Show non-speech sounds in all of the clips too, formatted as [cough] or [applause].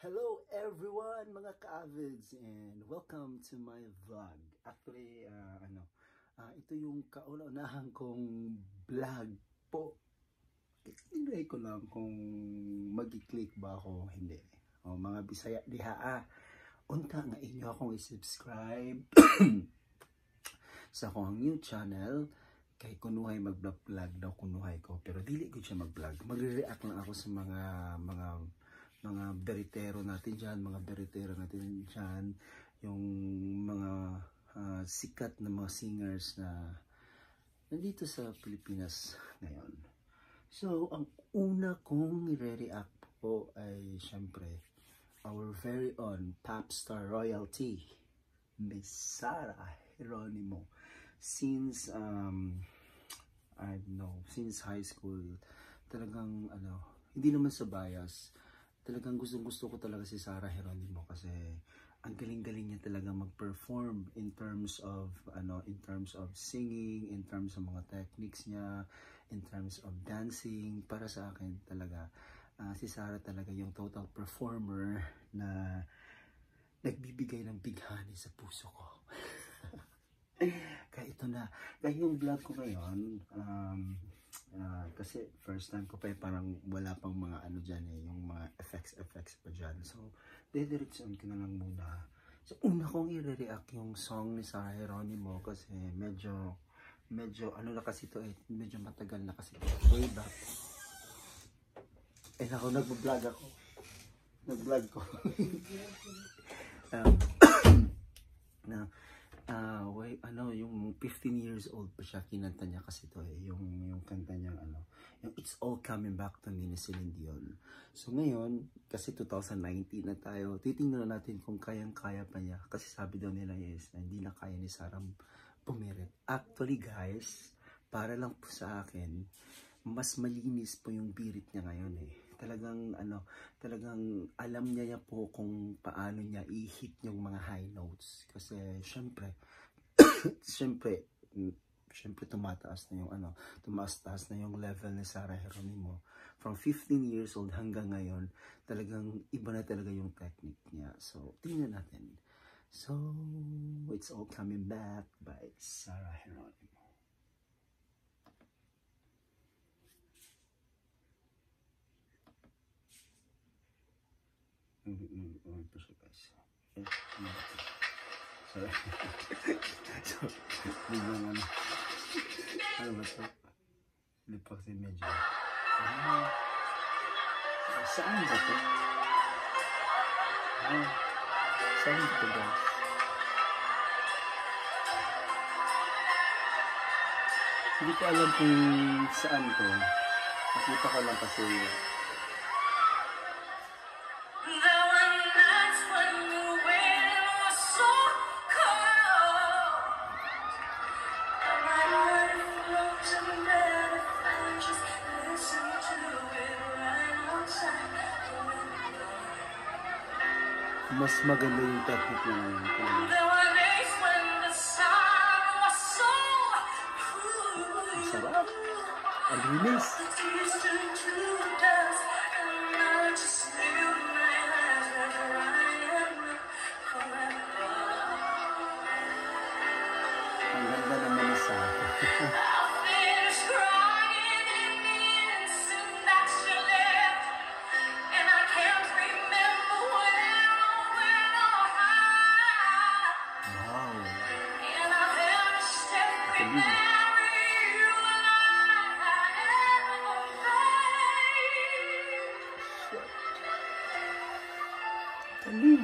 Hello everyone mga ka-avids and welcome to my vlog. Actually, uh, ano, uh, ito yung kauna-unahan kong vlog po. Tinry ko lang kung mag-click ba ako hindi. O mga Bisaya diha ah. Unta nga inyo akong i-subscribe [coughs] sa akong new channel kay kunuhay mag-vlog daw kunuhay ko pero dili ko siya mag-vlog. Magre-react lang ako sa mga mga mga beritero natin dyan, mga beritero natin dyan, yung mga uh, sikat na mga singers na nandito sa Pilipinas ngayon. So, ang una kong i-react po ay syempre our very own pop star royalty, Miss Sarah Geronimo. Since, um, I don't know, since high school, talagang, ano, hindi naman sa bias, talagang gustong gusto ko talaga si Sarah Geronimo kasi ang galing-galing niya talaga mag-perform in terms of ano in terms of singing in terms of mga techniques niya in terms of dancing. Para sa akin talaga uh, si Sarah talaga yung total performer na nagbibigay ng bighani sa puso ko. [laughs] Kaya ito na. Kaya yung vlog ko ngayon um, Uh, kasi first time ko pa eh, parang wala pang mga ano dyan eh, yung mga effects effects pa dyan. So, dediretsuan ko na lang muna. So, una kong i-react yung song ni Sarah Geronimo kasi medyo, medyo, ano na kasi to eh, medyo matagal na kasi way back. Eh, ako, nag-vlog ako. Nag-vlog ko. um, [laughs] [coughs] na, uh, way, ano, yung 15 years old pa siya, kinanta niya kasi to eh, yung, yung kanta niya, ano, yung It's All Coming Back to Me ni Celine Dion. So ngayon, kasi 2019 na tayo, titingnan natin kung kayang-kaya pa niya. Kasi sabi daw nila, yes, na hindi na kaya ni Sarah pumirit. Actually guys, para lang po sa akin, mas malinis po yung birit niya ngayon eh. Talagang ano, talagang alam niya, niya po kung paano niya i-hit yung mga high notes. Kasi syempre, [coughs] syempre, syempre tumataas na yung ano, tumaas-taas na yung level ni Sarah Geronimo. From 15 years old hanggang ngayon, talagang iba na talaga yung technique niya. So, tingnan natin. So, it's all coming back by Sarah Geronimo. Mm-mm, pa siya guys. Sorry. so, biglang ano. Ano ba ito? Hindi pa kasi medyo. Saan ba ito? Saan ba ito guys? Hindi ko alam kung saan to. Nakita ko lang kasi mas maganda yung technique na yun. Sarap. Ang linis. Ang ganda naman sa [laughs] Galing.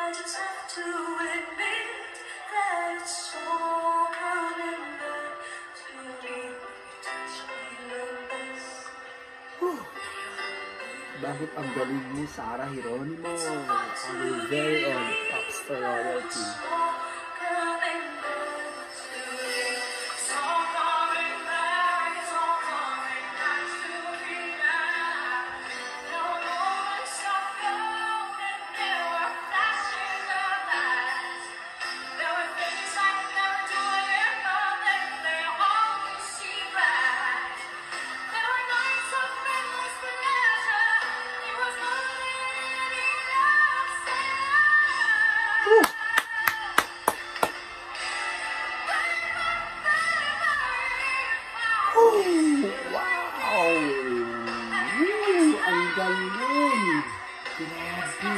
I just have to admit that it's coming back to me you touch me like this. Whew. Bakit ang galing ni Sarah Geronimo? Ang very own pop star royalty. galing! Grabe!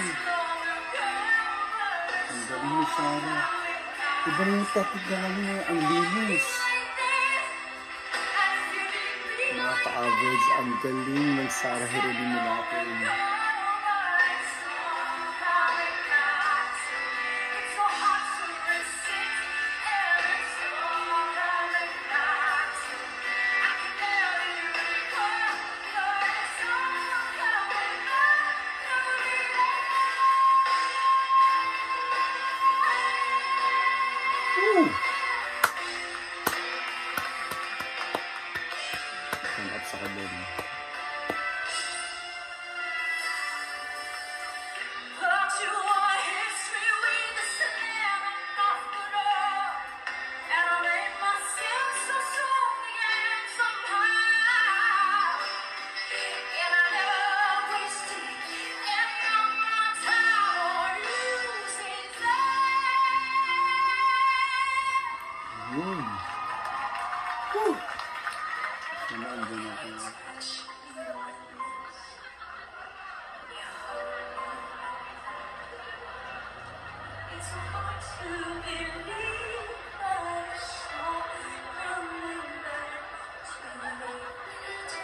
Ang galing ni Sarah. Ibang yung tatigalaw niya, ang linis. Mga ka-average, ang galing ng Sarah Heronimo natin. Woo! Sinahan din natin. It's hard to believe that it's all coming back to me. It's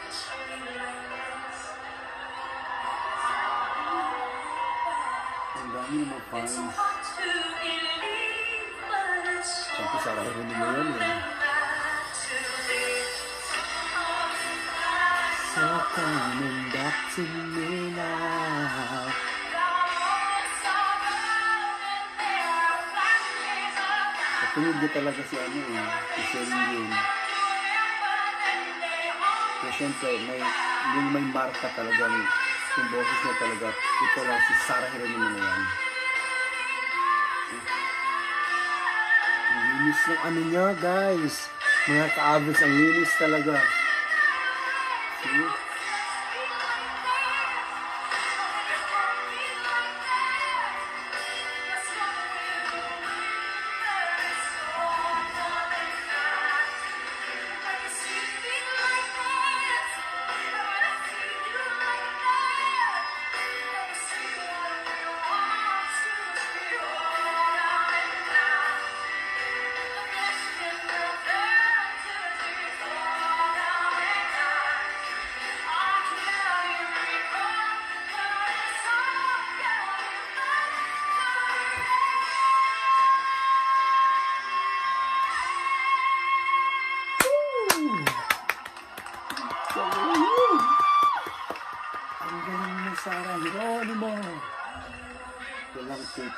coming back to me now. Katunod niya talaga si ano eh, si Celine Dion. Siyempre, may, yung may marka talagang, yung boses niya talaga, ito lang si Sarah Geronimo na yan. Ang linis ng ano niya, guys. Mga ka-average, ang linis talaga. See?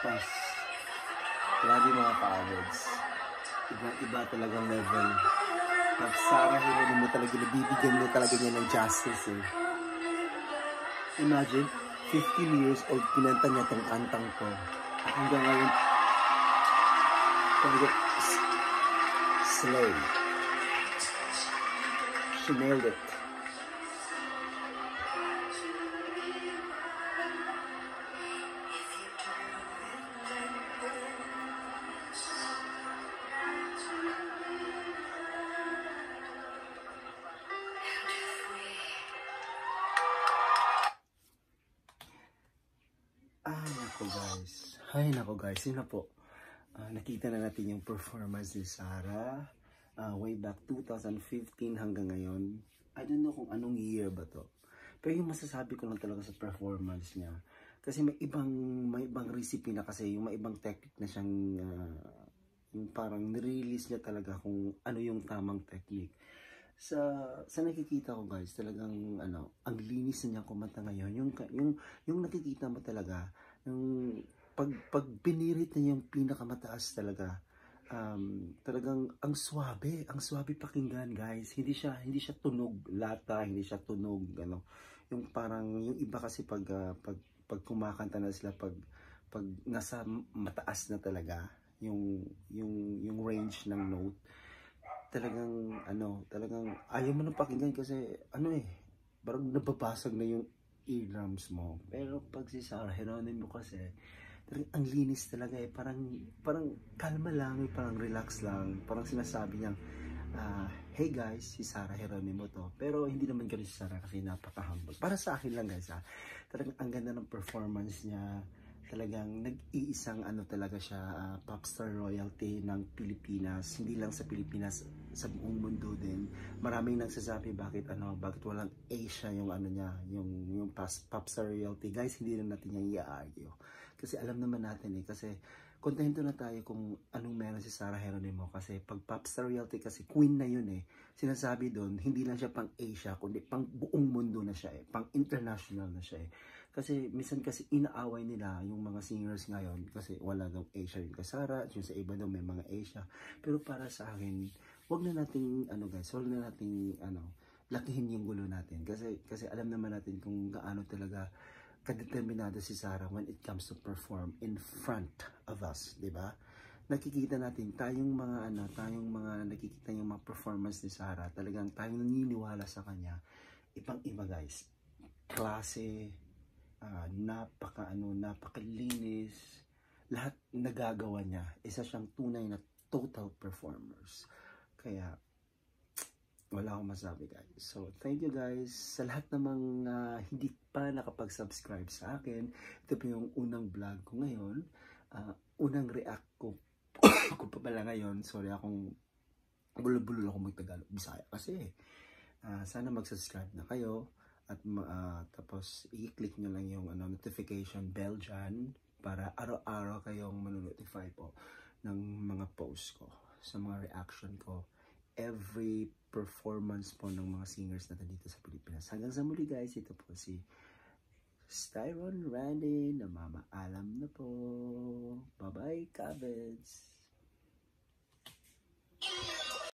Kupas. Grabe mga ka-awards. Iba-iba talagang level. Pag Sarah Geronimo talaga, nabibigyan mo talaga niya ng justice eh. Imagine, 15 years old, kinanta niya tong antang ko. Hanggang ngayon, talaga, slay. She nailed it. Yun na po. Ah, nakita na natin yung performance ni Sarah ah, way back 2015 hanggang ngayon. I don't know kung anong year ba to. Pero yung masasabi ko lang talaga sa performance niya. Kasi may ibang may ibang recipe na kasi yung may ibang technique na siyang ah, yung parang nirelease niya talaga kung ano yung tamang technique. Sa sa nakikita ko guys, talagang ano, ang linis niya kumanta ngayon. Yung yung yung nakikita mo talaga, yung pag pag binirit na yung pinakamataas talaga. Um, talagang ang swabe, ang swabe pakinggan guys. Hindi siya hindi siya tunog lata, hindi siya tunog ano. Yung parang yung iba kasi pag ah, pag pag kumakanta na sila pag pag nasa mataas na talaga yung yung yung range ng note talagang ano talagang ayaw mo nang pakinggan kasi ano eh parang nababasag na yung eardrums mo pero pag si Sarah Geronimo kasi ang linis talaga eh. Parang parang kalma lang parang relax lang. Parang sinasabi niya ah, hey guys si Sarah Geronimo to. Pero hindi naman ganun si Sarah kasi napaka-humble. Para sa akin lang guys ah. Talagang ang ganda ng performance niya. Talagang nag-iisang ano talaga siya ah, popstar royalty ng Pilipinas. Hindi lang sa Pilipinas sa buong mundo din. Maraming nagsasabi bakit ano bakit walang Asia yung ano niya yung yung popstar royalty. Guys hindi na natin yung i-argue kasi alam naman natin eh kasi kontento na tayo kung anong meron si Sarah Geronimo. Kasi pag popstar royalty kasi queen na yun eh. Sinasabi doon hindi lang siya pang Asia kundi pang buong mundo na siya eh. Pang international na siya eh. Kasi minsan kasi inaaway nila yung mga singers ngayon kasi wala daw Asia yung kasara, yung sa iba daw may mga Asia. Pero para sa akin, wag na nating ano guys, wag na nating ano, lakihin yung gulo natin. Kasi kasi alam naman natin kung gaano talaga kadeterminado si Sarah when it comes to perform in front of us, 'di ba? Nakikita natin tayong mga ano, tayong mga nakikita yung mga performance ni Sarah, talagang tayong naniniwala sa kanya. Ibang-iba guys. Klase, ah, napaka ano, napakalinis. Lahat nagagawa niya. Isa siyang tunay na total performers. Kaya wala akong masabi guys. So, thank you guys sa lahat namang ah, hindi pa nakapag-subscribe sa akin. Ito po yung unang vlog ko ngayon. Ah, unang react ko [coughs] ko pa pala ngayon. Sorry akong bulol-bulol ako mag-Tagalog. Bisaya kasi. Ah, sana mag-subscribe na kayo at ah, tapos i-click nyo lang yung ano, notification bell dyan para araw-araw kayong manonotify po ng mga post ko sa mga reaction ko every performance po ng mga singers natin dito sa Pilipinas. Hanggang sa muli guys, ito po si Styron Randy na mama alam na po. Bye-bye, Cabbage!